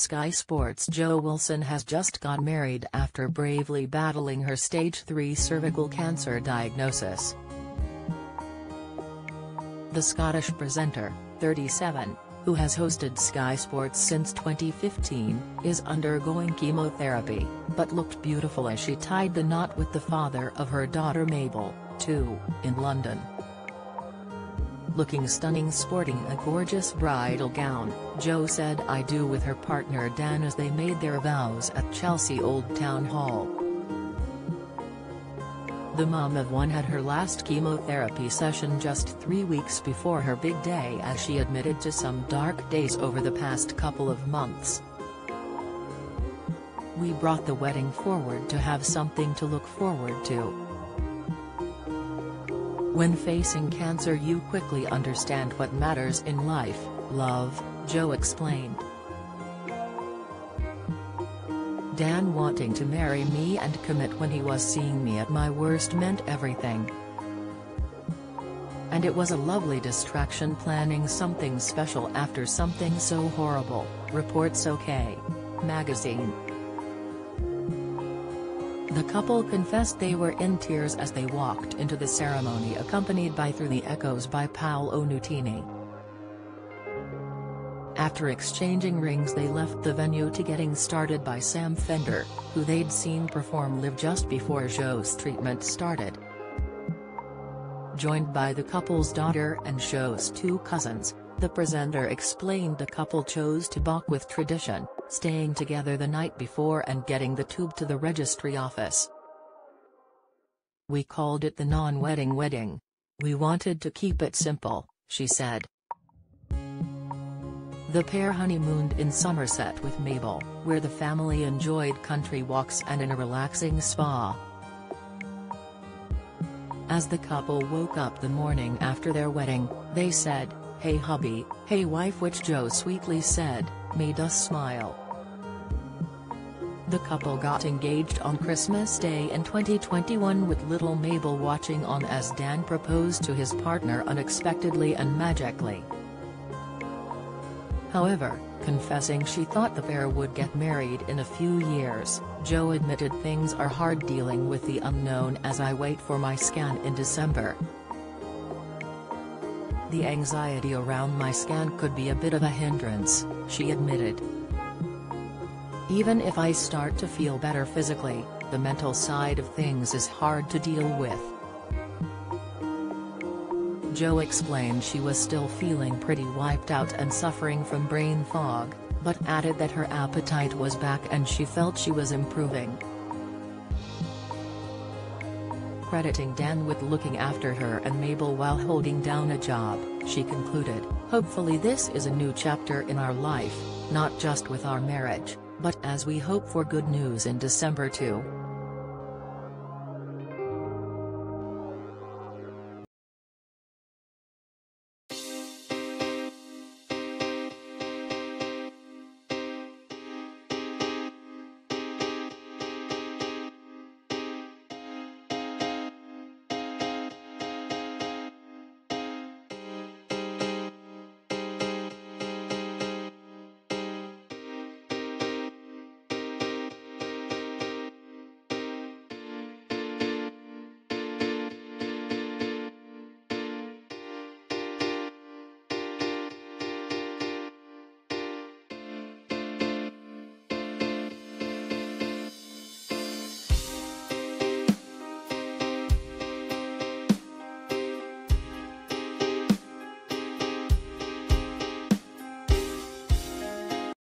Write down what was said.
Sky Sports' Jo Wilson has just got married after bravely battling her stage 3 cervical cancer diagnosis. The Scottish presenter, 37, who has hosted Sky Sports since 2015, is undergoing chemotherapy, but looked beautiful as she tied the knot with the father of her daughter Mabel, 2, in London. Looking stunning sporting a gorgeous bridal gown, Jo said I do with her partner Dan as they made their vows at Chelsea Old Town Hall. The mom of one had her last chemotherapy session just three weeks before her big day as she admitted to some dark days over the past couple of months. We brought the wedding forward to have something to look forward to. When facing cancer you quickly understand what matters in life, love, Jo explained. Dan wanting to marry me and commit when he was seeing me at my worst meant everything. And it was a lovely distraction planning something special after something so horrible, reports OK. Magazine. The couple confessed they were in tears as they walked into the ceremony accompanied by Through the Echoes by Paolo Nutini. After exchanging rings they left the venue to Getting Started by Sam Fender, who they'd seen perform live just before Jo's treatment started. Joined by the couple's daughter and Jo's two cousins, the presenter explained the couple chose to balk with tradition, staying together the night before and getting the tube to the registry office. We called it the non-wedding wedding. We wanted to keep it simple, she said. The pair honeymooned in Somerset with Mabel, where the family enjoyed country walks and in a relaxing spa. As the couple woke up the morning after their wedding, they said, Hey hubby, hey wife which Jo sweetly said, made us smile. The couple got engaged on Christmas Day in 2021 with little Mabel watching on as Dan proposed to his partner unexpectedly and magically. However, confessing she thought the pair would get married in a few years, Jo admitted things are hard dealing with the unknown as I wait for my scan in December. The anxiety around my scan could be a bit of a hindrance, she admitted. Even if I start to feel better physically, the mental side of things is hard to deal with. Jo explained she was still feeling pretty wiped out and suffering from brain fog, but added that her appetite was back and she felt she was improving crediting Dan with looking after her and Mabel while holding down a job, she concluded, hopefully this is a new chapter in our life, not just with our marriage, but as we hope for good news in December too.